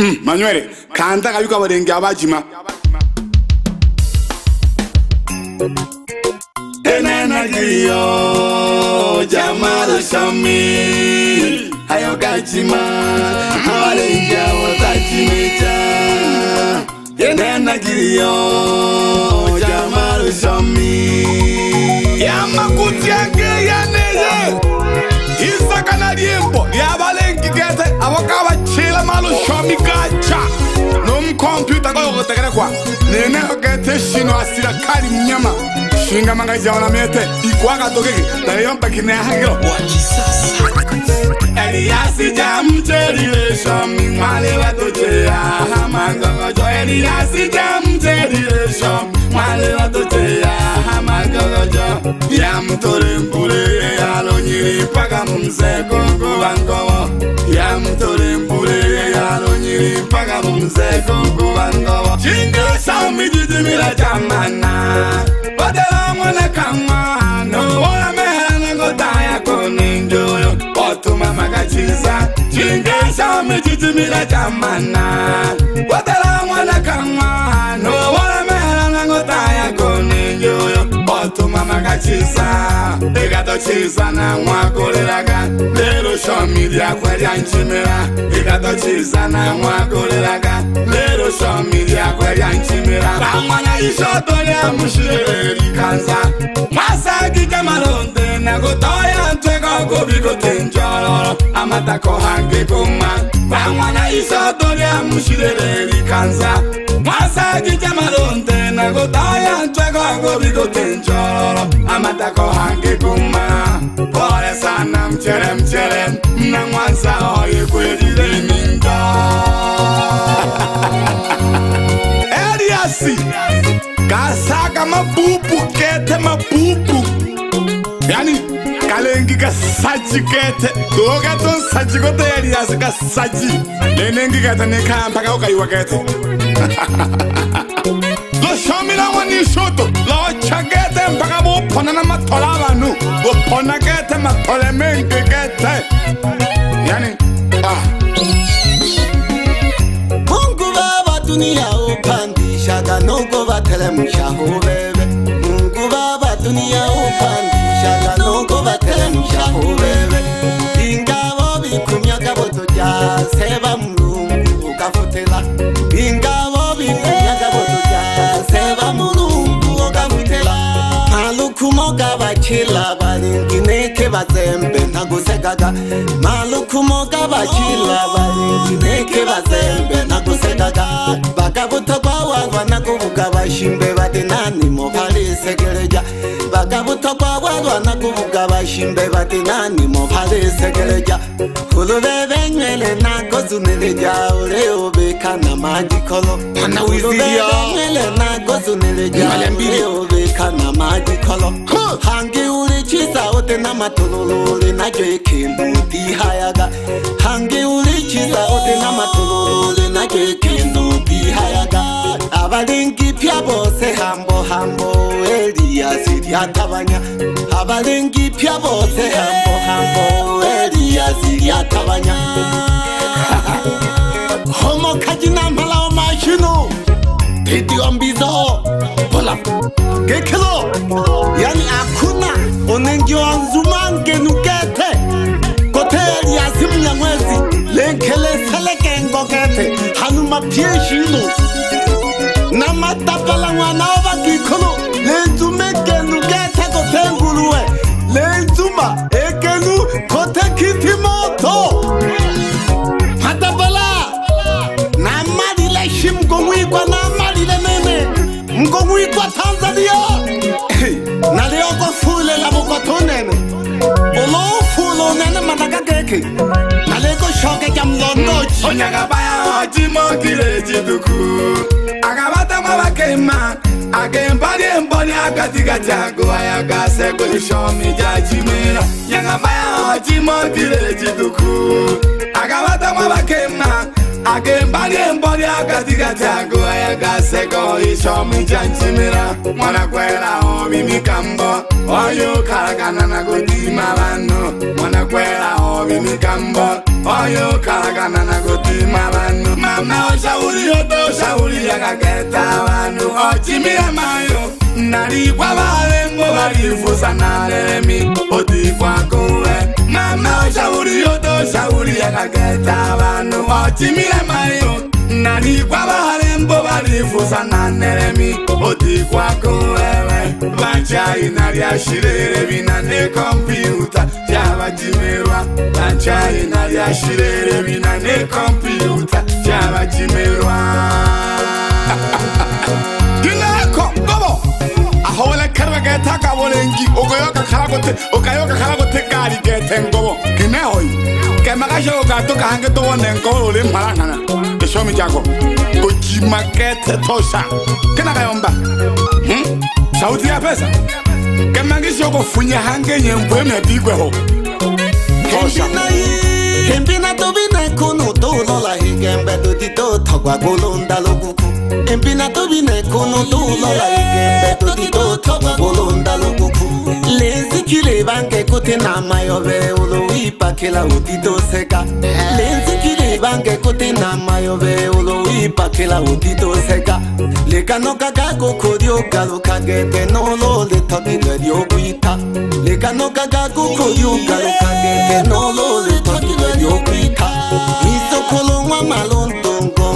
Mm, manywere khandakayuka varenge avajima enenakiyo jamalosami ayokajima avarengeavo tajimeja enenakiyo jamalosami yamakutiak tshila malo shomi gacha nomkhompyuta ngayokotekelekwa nene okethe shino asila khali mnyama shinga mangajawona mete ikwakatokeke taliyompakhineahakilo eliyasi ja mtelile shomi mwale watoteyaha magogojo eliyasi ja mtelile shomi mwale watoteyaha magogojo ya mtole mbule yalonyili paka mumzekokuwankowo ya mtole mbule chiri paka kumzeko kuvangova chingesaumijijimira chamana patela mwana kamwano oyameanengotaya koninjoyo otuma makachisa chingesaumijijimira chamana patela mwana kamwa chisa ikatochisa namwakoleraka lero shomi ryakwe ryanchimira ikatochisa namwakoleraka lero shomi ryakwe ryanchimira ramwanya ishoto ryamushireeri kanza mwasagike malonde nakutoya ntweko kubiko tinjololo amatako hange kumwa ramwanya ishoto ryamushireeri kanza mwasagike malonde nago daya ntwego agobido kencoro amatako hange kuma pore sana mchere mchere na mwansa oye kwedile minga eriasi kasaka mabubu kete mabubu yani kalengi kasaji kete tokaton saji kote eriasi kasaji nenengi kata nekampaka ukayiwa kete Ha ha ha ha ha! lo xomila ngwanixuto lochakete mpaka vuphona na mathola vanhu vuphona kete mathole mengi kete yani ah. mungu va vatuniya wo pandixa ka noko va thele muxa wo veve mungu va vatuniya wo pandixa ka no vatsembe nakusekaka malukhumo ka vacila vaeineke vatsembe nakusekaka vaka vuthokwa wakwa na ku vuka vaximbe va tinani mophalisekeleja vaka vuthokwa wakwa na ku vuka vaximbe va tinani mophalisekeleja huluveve nywele na kozunelija uleuvika na majikolo kholo hangi uri chisa ote na matololo le na jwe kembu ti hayaga hangi uri chisa ote na matololo le na jwe kembu ti hayaga abalingi pya bose hambo hambo elia sidi atabanya abalingi pya bose hambo hambo elia sidi atabanya homo kajina mala o machino titi ombizo kala ngekhelo yani akhuna onengiwanzumanke nukethe kotheli yasi mnyangwezi lenkhele seleke ngokethe hanu maphiyeshilo namatapala ng'wana ova kikholo lenzumeke nukethe kothe nguluwe lenzuma ekenu kothe kithimoto diyo naliyoko fule lamuko tunene ulo fule unene mandaka geki naliyoko shoke jam londochi onyaka baya ojimo kile jiduku akabata mabakema akempali emboni akatikati ako ayakase kwelishomi jajimera nyaka baya ojimo kile jiduku akabata mabakema akembagembodia katikati akuwa yakaseko ichomijanjimira mwanakwera ovimikambo oyu kalakanana kutima vanhu mwanakwera ovimikambo oyu kalakanana kutima vanhu mama oshauri yoto oshauri yakaketa vanhu ochimira mayo nalikwa valengo valifusana lelemi otikwakuwe mama oshauri yoto sauri yakageta vanhu vachimira mayo nani kwavaharembo varifusa nanheremi odikwakuveve vachaina ryashirerevi nanekompyuta chavachimeva vachaina ryashirerevi nanekompyuta chavachimeva ndinako hawala karwa ga ta ka wolengi ogoyo ka khala gote okayo ka khala gote kari ke tengo kine hoy ke maga sho ga to ka hange to wonen ko le mala nana ke sho mi jago ko ji market to sha kana ga yomba hm sauti ya pesa ke mangi sho ko funya hange nyembe me bigwe ho to sha Hembina to bina kuno to lola higembe do tito thagwa golonda lokuku empina tobine kunutunolaigembetutitotobabulundalukuku lenzikile banke kuti na mayobe ulu wipakela utitoseka lenzikile banke kuti na mayobe ulu wipakela utitoseka lekanokakakukodyogalukagete nololetokilwelyokwita lekanokakakukodyogalukagete nololetokilwelyokwita isokolo mwa malunto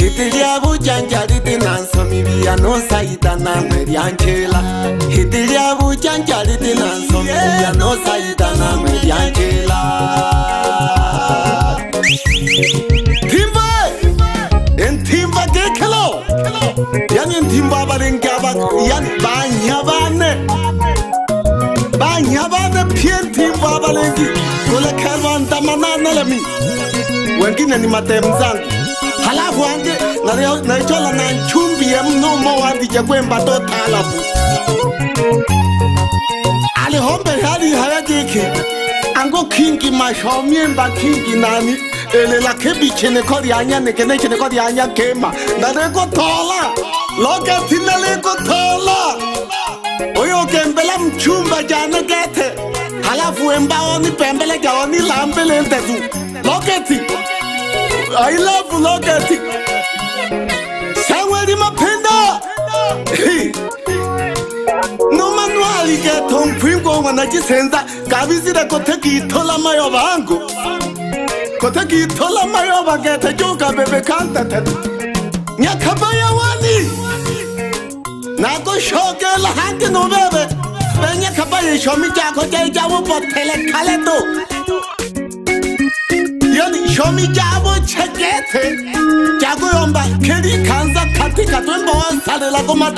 hiti lya vutyanja li ti na nsomiviya no sayita na merya ncela hiti lya vutyanja li ti na nsomiviya no sayita na merya ncela thimba i nthimba gikhelo ya ni nthimba va ringa va ya vanya vane vanya vane phie nthimba va lengi kulekhelwa ntamanane lemi wenkine ni matemzangu halafu ange naichola na nchumbi ya mnumo wandija kwemba to tota talabu alihombe hali jike, ango kingi mashomiemba kingi nani Ele elela kebiceneko lyanyanekeneceneko anya kema Na nalikotola leko nalikotola oyo kembela mchumba jana gete halafu embaoni pembele oni lambele ntetu loketi I love Logati. Sangue di mapenda. No manuali que tom pringo wana chisenza kabizira koteki thola mayo bangu koteki thola mayo bagete joka bebe kanta tete nyakabaya wani nako shoke la lahange no bebe nyakabaya shomi chako chai chawo pothele khale to yon xiaomi jiabo che ge ce jiago yon ba ke li kan za ka ti ka tuen bo sa de la go ma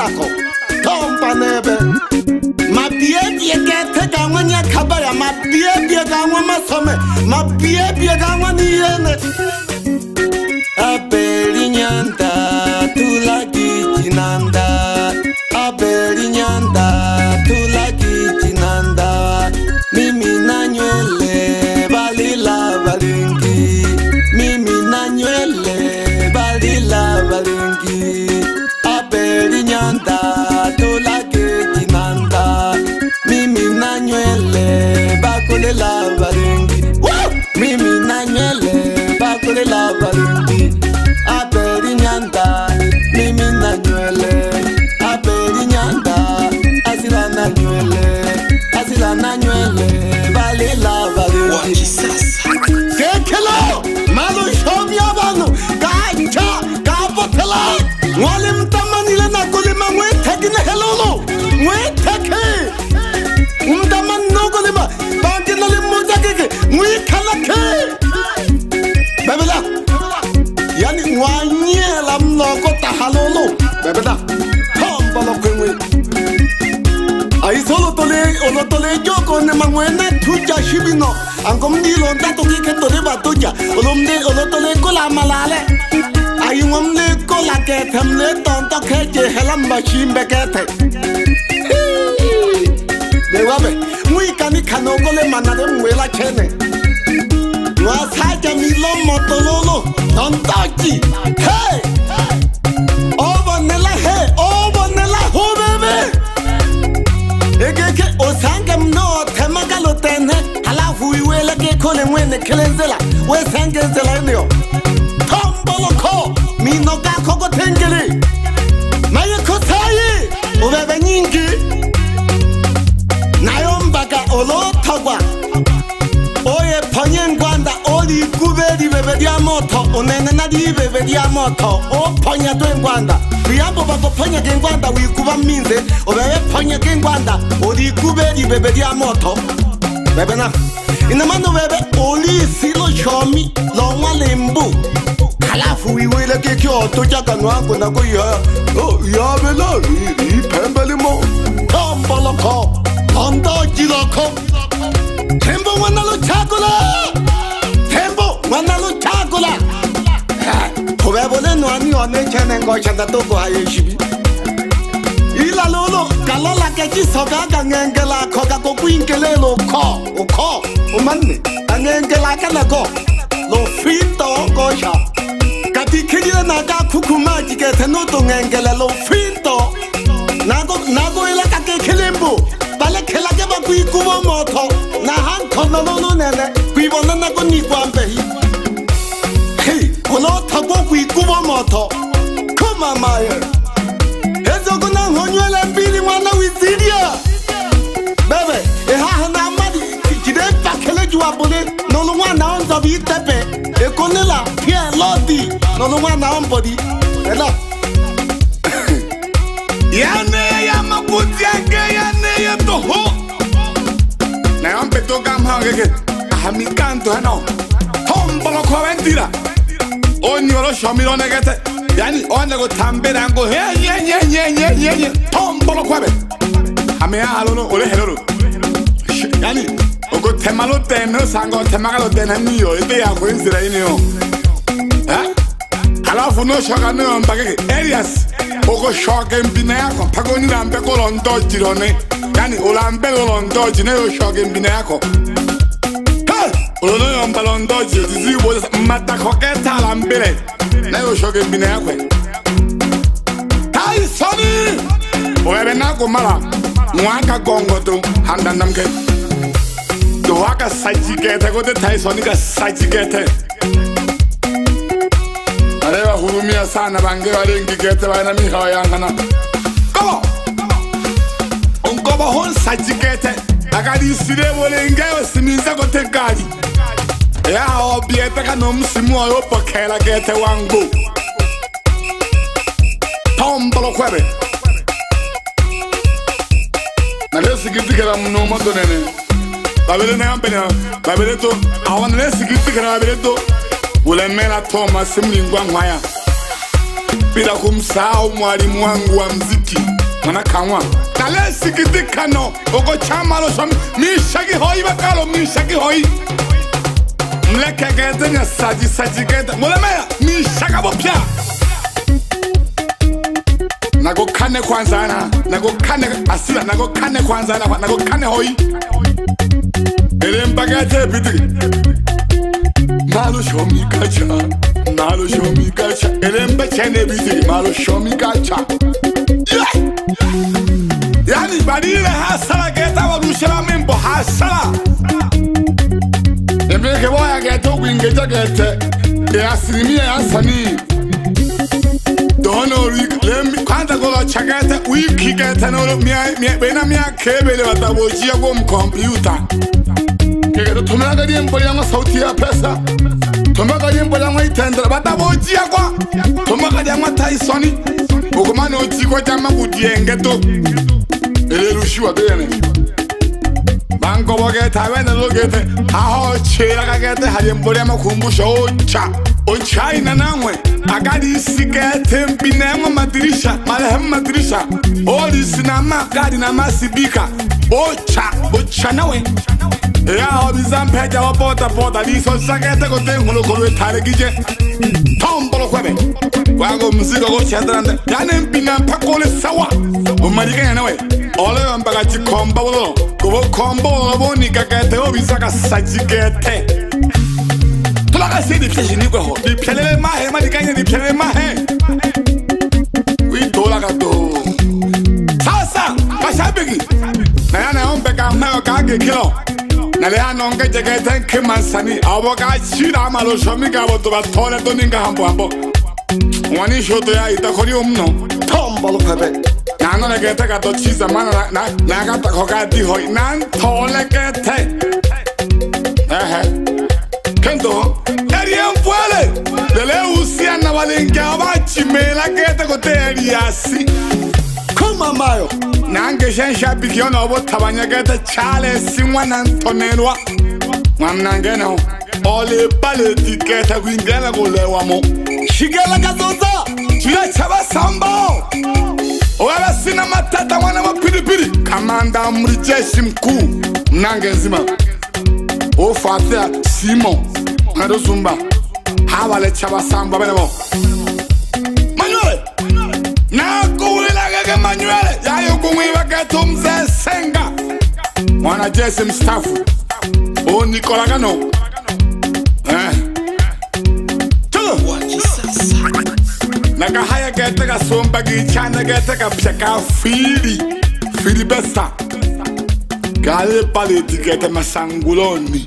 bẹ́dà tọ́ọ̀ bọ́lọ̀ kwenwe. Aiso lotole olotole joko ne mangwena tuja shibino angomdi londa toki ke tole batuja olomde olotole kola malale ayumamle kola ke thamle tonto ke je helam bashim bekete dewabe mui kani khano kole manare muela chene Wasa jamilo motololo tonto chi hey nemwene khelenzela wesengenzela ineyo tomboloko minogako kotengeli naye kotayi uveve nyingi nayo mbaga olotagwa oye ponye ngwanda oliguve liveve lya moto unene na liveve lya moto oponya twe ngwanda uyaboba koponya gengwanda wiguva minze uveve ponya gengwanda oliguve liveve lya moto bebe na Ina mano bebe oli silo chomi longa limbu. Halafu iwele kikyo tuja kanwa kuna kuya. Oh ya bela i pembeli mo. Kambala kop. Anda jira kop. Tembo wanalo chakula. Tembo wanalo chakula. Kobe bole nwani one chenen go chanda to go ayeshi. lolo ngalala ke tisokaka ngenkelakho kakokuyinkelelo kho ukho umanne angenkelaka nako lo finto okosha katikhilyena kakhukhumati ke thenoto ngenkele lo finto nako elaka ke khilimbu balekhela ke bakuyikubo motho nahankhonolono nene kuyibona nako nikwa itepe ekonila hie lodi nọ n'ụwa na mbọdi ena ya ne ya mabuti ake ya ne ya toho na ya mpeto gam ha gege ahamikanto hano tombolo kwa wentira onyoro shomiro negete yani onego tambera ngo he ye ye ye ye ye Hom bolo tombolo kwabe ame ya halono ole heloro yani thema lotene o sanka go thema ka lotene neyo e te yago ensira ene yo ala funa o shoka ne yo mpakeke arias o go shoke mpina yako mphake o nirampe ko lonto jirone yani o lampe lo lonto ji ne yo shoke mpina yako olono yo mpa lonto ji o tisi bo mmatako ke tha lampele ne yo shoke mpina yakwe taisoni o ebe nako mala ngwaka gongoto handandamke तो वहाँ का साइजी कहते को तो थाई सोनी का साइजी कहते अरे वह हुरुमिया सान बांगे वाले इनकी कहते वाले ना मिहाव यांग ना कबो उनको बहुत साइजी कहते अगर इस सिरे बोले इनके वो सिमिंसा को तेरे कारी यह हो बिये तक नम सिमु आयो पकेला कहते वांगो Tom Bolo Quebe. Now let's get together, I'm no more than anything babele na yambere babele to awa na lesiki tikara babele to bulemela thoma simulingwa ngwaya pila kumsaau mwalimu wangu wa mziki mwana kamwa na lesiki tikano oko chamalo sha mishaki hoi bakalo mishaki hoi mlekekete nyasaji sajikete mulemela mishaka bopya nagokane kwanzana nagokane asila nagokane kwanzana nagokane hoi elempakatepitiki malo shomikacha malo shomikacha elempachanepitiki malo shomikacha yani badile hasala ketawalushela mimbo hasala emikevoya ketokwinketa kete easilimia ya sanii dono kwanza kolachakete wikikete nolo bena myakebele vatabocia computer. kero thomaka limbo langa sauti ya pesa thomaka limbo langa itendera bata bojia kwa thomaka langa tyson ukumane uchikwa chama kutiengeto elerushiwa bene bankoboketa bene lokete ahochira kakete halimbo lyamakhumbusho ocha ochaina nangwe akalisikete mpinemo madirisha malehemu madirisha olisinamakali namasibika ocha ocha nawe ocha ya obisa mphetha wa pota pota liso sakete go teng go lokolwe thare ke je thompo lo khwebe kwa go msika go tshatranda ya ne mpina phakole sawa o mari ka yana we ole wa mpaka tshi khomba bolo go bo khomba bolo bo ni ka kete o bisa ka sajikete tla ka se di tshe ni go ho di phelele mahe ma di ka nya di phelele mahe wi dola ka do sasa ka shabiki na yana yo mpeka mayo ka ke kilo naleyanonke jeketenki masani abo kashira amaloshomi kabo tobathole toningahambo hambo ngwanishoto ya itakhori umno tombolphebe nano lekete katochiza mana nakatakho katihoi nantholekete ehe kento eriempuele leleusiana balenke abachimela kete kote eriasi komamayo nangexenxabikiyona wa votlhavanyakete chalesi n'wana ntonelwa n'wananganao olepaletiketa ku indlela ku lewa mo xikela ka tsotsa swila chava sambo ovava sina matata n'wana va piripiri kamanda murijexi mku mnangenzima wo fatia simo ngato zumba hava le chava sambo avenevo manuele nakuwulelakeke manuele wethu umzesenga mwana jesi mstafu unikola eh. kanoko nakahaya kete kasomba kichane kete kapya ka fili filibesa galepaleti kete masanguloni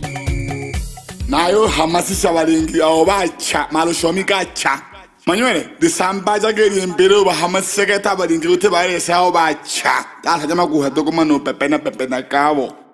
nayo hamasisa valingi ao vacha malushomi kacha manyoele disampa tsa ke dimpele oba gamaseketa badinke go the ba resa go batšha a tlhatsa makoga tokomanoo pepena pepena kabo